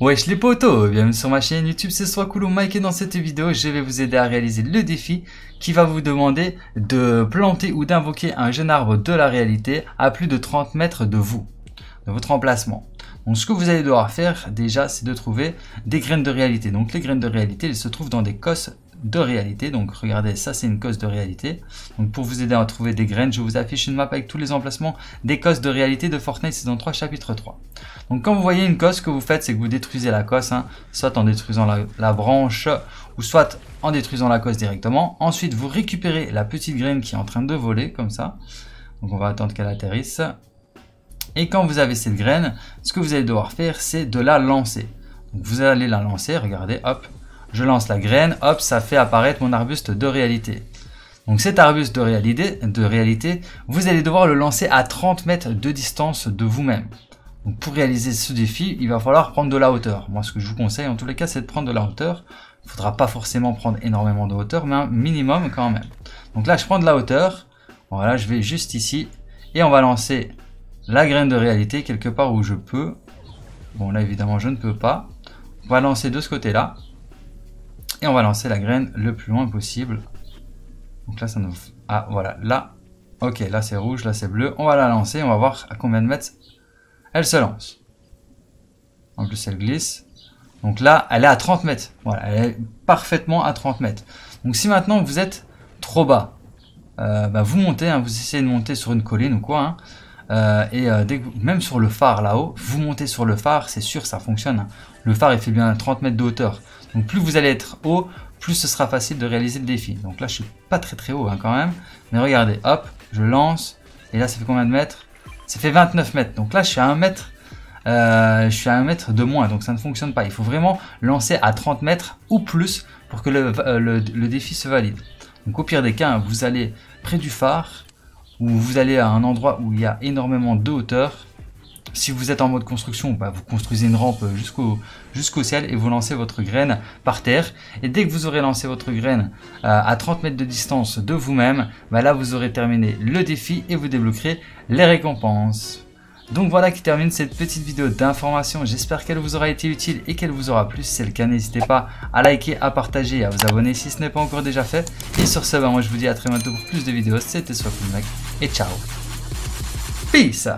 Wesh les potos, bienvenue sur ma chaîne YouTube, c'est soit cool Mike et dans cette vidéo je vais vous aider à réaliser le défi qui va vous demander de planter ou d'invoquer un jeune arbre de la réalité à plus de 30 mètres de vous, de votre emplacement. Donc ce que vous allez devoir faire déjà c'est de trouver des graines de réalité. Donc les graines de réalité elles se trouvent dans des cosses de réalité. Donc regardez, ça c'est une cosse de réalité. Donc pour vous aider à trouver des graines, je vous affiche une map avec tous les emplacements des cosses de réalité de Fortnite saison 3 chapitre 3. Donc quand vous voyez une cosse, ce que vous faites c'est que vous détruisez la cosse, hein, soit en détruisant la, branche ou soit en détruisant la cosse directement. Ensuite vous récupérez la petite graine qui est en train de voler comme ça. Donc on va attendre qu'elle atterrisse. Et quand vous avez cette graine, ce que vous allez devoir faire c'est de la lancer. Donc vous allez la lancer, regardez, hop, je lance la graine, hop, ça fait apparaître mon arbuste de réalité. Donc cet arbuste de réalité, vous allez devoir le lancer à 30 mètres de distance de vous-même. Donc pour réaliser ce défi, il va falloir prendre de la hauteur. Moi ce que je vous conseille en tous les cas c'est de prendre de la hauteur. Il ne faudra pas forcément prendre énormément de hauteur, mais un minimum quand même. Donc là je prends de la hauteur. Voilà, je vais juste ici. Et on va lancer la graine de réalité quelque part où je peux. Bon là évidemment je ne peux pas. On va lancer de ce côté-là. Et on va lancer la graine le plus loin possible. Donc là, ça nous... Ah, voilà, là. Ok, là c'est rouge, là c'est bleu. On va la lancer, on va voir à combien de mètres elle se lance. En plus, elle glisse. Donc là, elle est à 30 mètres. Voilà, elle est parfaitement à 30 mètres. Donc si maintenant vous êtes trop bas, euh, bah, vous montez, hein, vous essayez de monter sur une colline ou quoi. Hein. Euh, et euh, même sur le phare là-haut, vous montez sur le phare, c'est sûr, ça fonctionne. Hein. Le phare, il fait bien 30 mètres de hauteur. Donc plus vous allez être haut, plus ce sera facile de réaliser le défi. Donc là, je suis pas très très haut hein, quand même. Mais regardez, hop, je lance. Et là, ça fait combien de mètres? Ça fait 29 mètres. Donc là, je suis à 1 mètre. Euh, je suis à 1 mètre de moins, donc ça ne fonctionne pas. Il faut vraiment lancer à 30 mètres ou plus pour que le, le défi se valide. Donc au pire des cas, vous allez près du phare, ou vous allez à un endroit où il y a énormément de hauteur. Si vous êtes en mode construction, bah, vous construisez une rampe jusqu'au jusqu'au ciel et vous lancez votre graine par terre. Et dès que vous aurez lancé votre graine euh, à 30 mètres de distance de vous-même, bah, là vous aurez terminé le défi et vous débloquerez les récompenses. Donc voilà qui termine cette petite vidéo d'information. J'espère qu'elle vous aura été utile et qu'elle vous aura plu. Si c'est le cas, n'hésitez pas à liker, à partager et à vous abonner si ce n'est pas encore déjà fait. Et sur ce, bah, moi je vous dis à très bientôt pour plus de vidéos. C'était mec et ciao. Peace